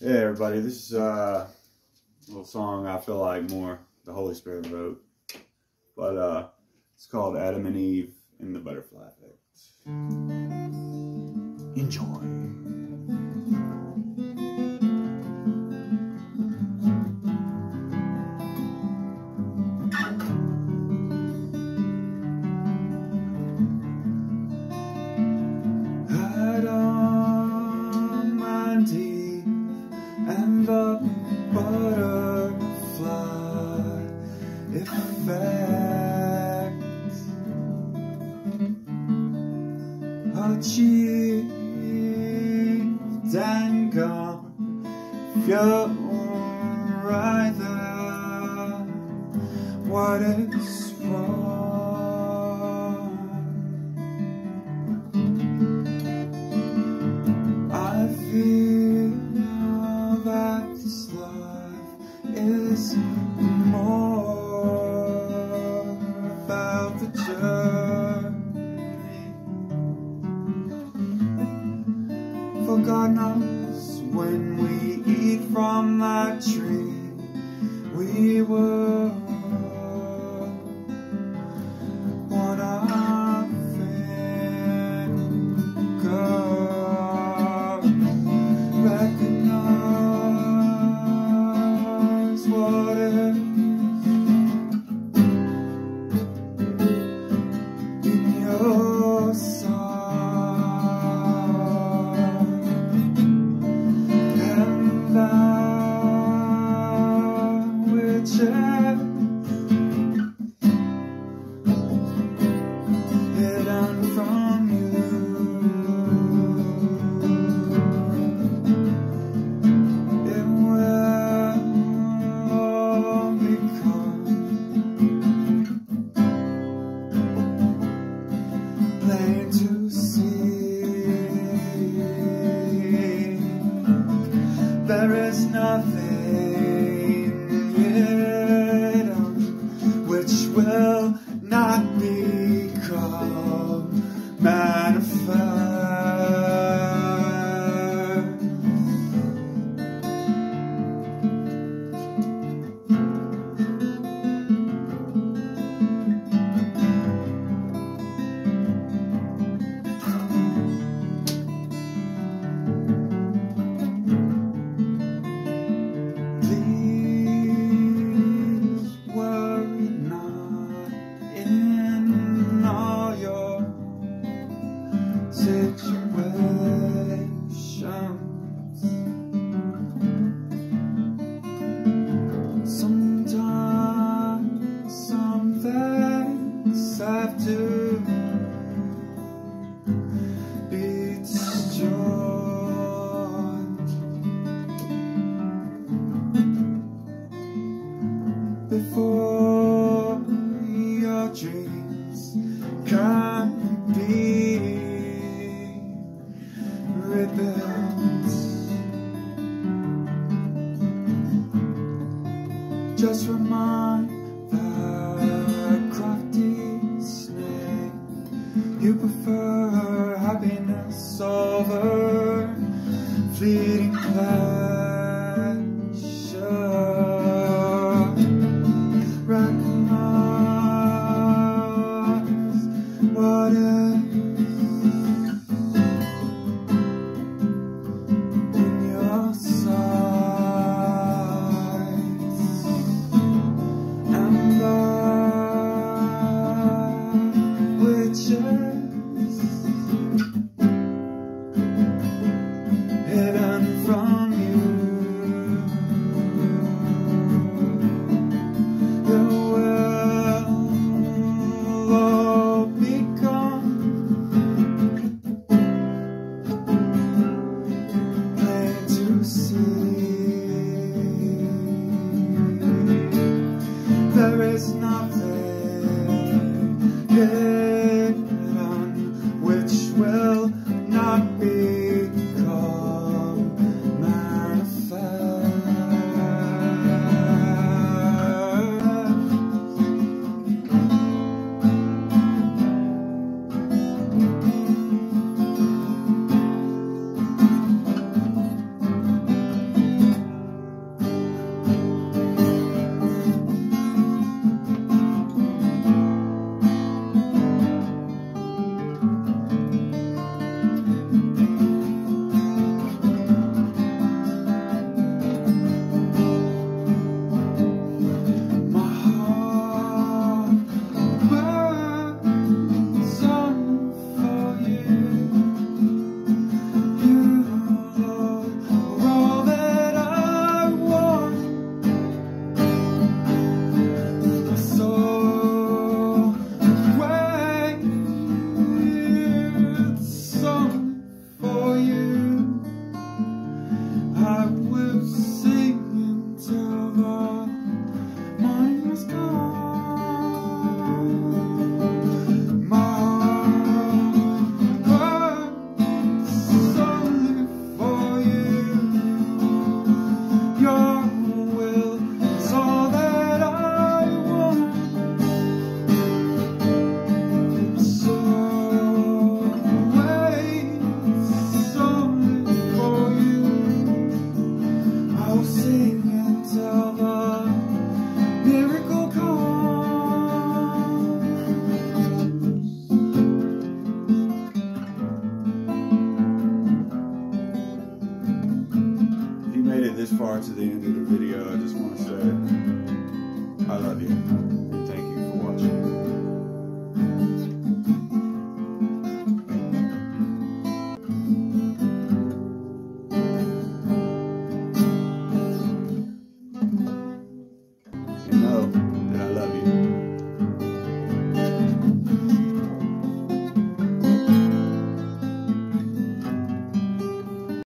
Hey everybody, this is uh, a little song I feel like more the Holy Spirit wrote. But uh, it's called Adam and Eve in the Butterfly Effect. Enjoy. Achieved if you're right there. What is wrong I feel that this life is more from that tree, we wanna think of recognize plain to see. There is nothing hidden which will not become manifest. Just remind the crafty snake you prefer happiness over fleeting pleasure. there is nothing